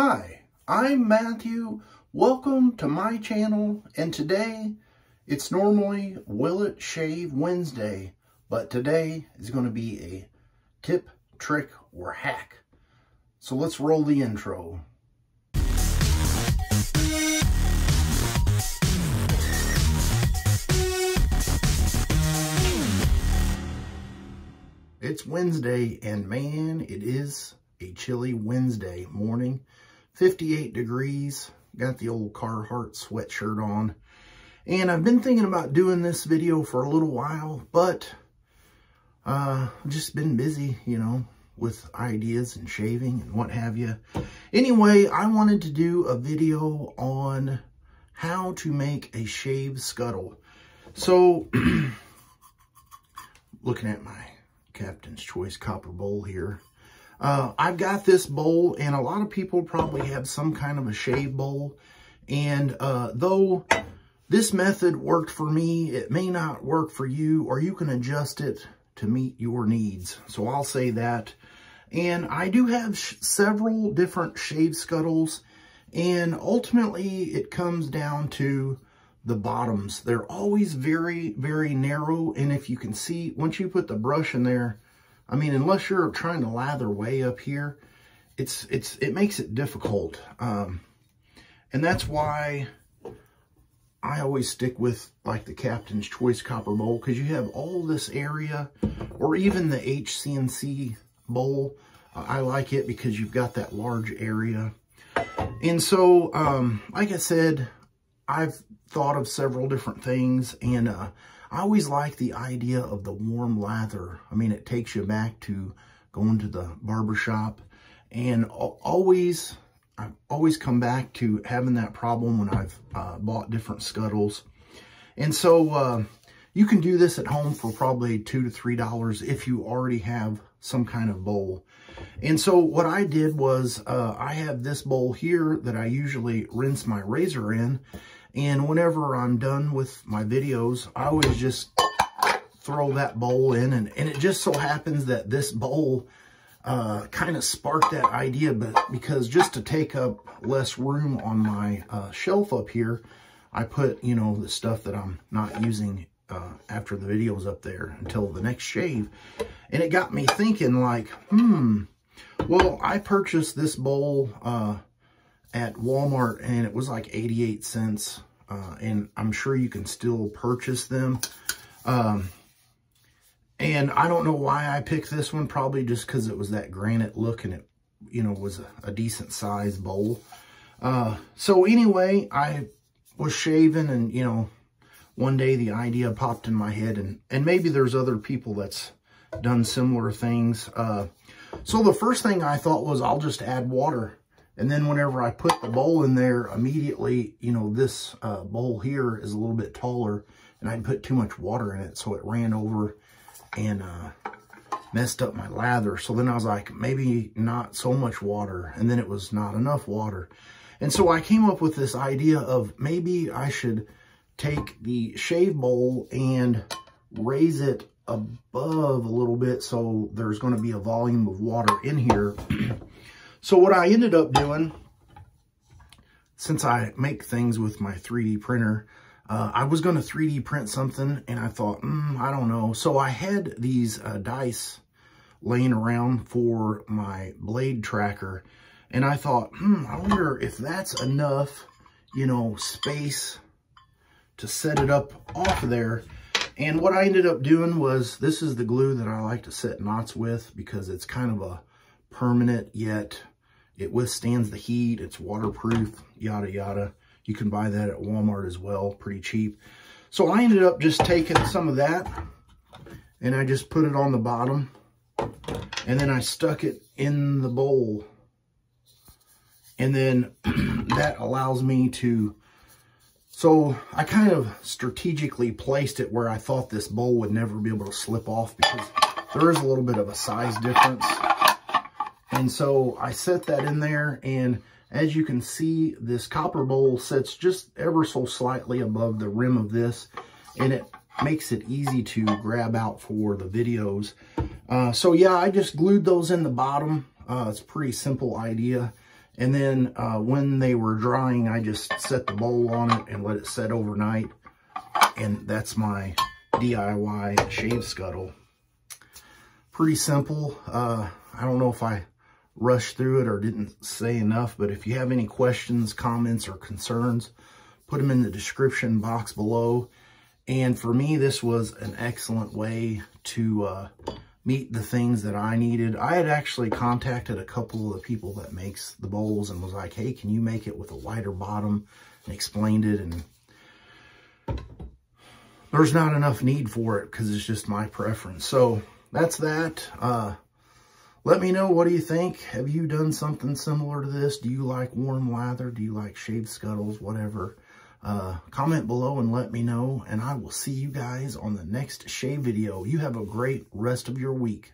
Hi, I'm Matthew. Welcome to my channel and today it's normally Will It Shave Wednesday, but today is going to be a tip, trick, or hack. So let's roll the intro. It's Wednesday and man, it is a chilly Wednesday morning. 58 degrees, got the old Carhartt sweatshirt on. And I've been thinking about doing this video for a little while, but uh, just been busy, you know, with ideas and shaving and what have you. Anyway, I wanted to do a video on how to make a shave scuttle. So, looking at my Captain's Choice copper bowl here. Uh, I've got this bowl, and a lot of people probably have some kind of a shave bowl. And uh, though this method worked for me, it may not work for you, or you can adjust it to meet your needs. So I'll say that. And I do have several different shave scuttles, and ultimately it comes down to the bottoms. They're always very, very narrow, and if you can see, once you put the brush in there, I mean, unless you're trying to lather way up here, it's it's it makes it difficult. Um, and that's why I always stick with like the Captain's Choice Copper Bowl because you have all this area or even the HCNC bowl. Uh, I like it because you've got that large area. And so, um, like I said, I've thought of several different things and uh, I always like the idea of the warm lather. I mean, it takes you back to going to the barbershop and always, I've always come back to having that problem when I've uh, bought different scuttles. And so uh, you can do this at home for probably two to three dollars if you already have some kind of bowl. And so what I did was uh, I have this bowl here that I usually rinse my razor in. And whenever I'm done with my videos, I always just throw that bowl in. And, and it just so happens that this bowl uh, kind of sparked that idea, but because just to take up less room on my uh, shelf up here, I put, you know, the stuff that I'm not using uh, after the video was up there until the next shave. And it got me thinking like, hmm, well, I purchased this bowl uh, at Walmart and it was like 88 cents. Uh, and I'm sure you can still purchase them. Um, and I don't know why I picked this one, probably just because it was that granite look and it, you know, was a, a decent size bowl. Uh, so anyway, I was shaving and, you know, one day the idea popped in my head and, and maybe there's other people that's done similar things. Uh, so the first thing I thought was I'll just add water. And then whenever I put the bowl in there, immediately, you know, this uh, bowl here is a little bit taller and I'd put too much water in it. So it ran over and uh, messed up my lather. So then I was like, maybe not so much water. And then it was not enough water. And so I came up with this idea of maybe I should take the shave bowl and raise it above a little bit so there's going to be a volume of water in here. so what I ended up doing, since I make things with my 3D printer, uh, I was going to 3D print something and I thought, mm, I don't know. So I had these uh, dice laying around for my blade tracker and I thought, hmm, I wonder if that's enough, you know, space to set it up off of there and what I ended up doing was, this is the glue that I like to set knots with because it's kind of a permanent, yet it withstands the heat, it's waterproof, yada, yada. You can buy that at Walmart as well, pretty cheap. So I ended up just taking some of that and I just put it on the bottom and then I stuck it in the bowl. And then that allows me to so I kind of strategically placed it where I thought this bowl would never be able to slip off because there is a little bit of a size difference. And so I set that in there and as you can see, this copper bowl sits just ever so slightly above the rim of this and it makes it easy to grab out for the videos. Uh, so yeah, I just glued those in the bottom. Uh, it's a pretty simple idea. And then uh, when they were drying, I just set the bowl on it and let it set overnight. And that's my DIY shave scuttle. Pretty simple. Uh, I don't know if I rushed through it or didn't say enough, but if you have any questions, comments, or concerns, put them in the description box below. And for me, this was an excellent way to uh, meet the things that I needed. I had actually contacted a couple of the people that makes the bowls and was like, hey, can you make it with a wider bottom? And explained it. And there's not enough need for it because it's just my preference. So that's that. Uh, let me know, what do you think? Have you done something similar to this? Do you like warm lather? Do you like shaved scuttles? Whatever. Uh, comment below and let me know. And I will see you guys on the next Shea video. You have a great rest of your week.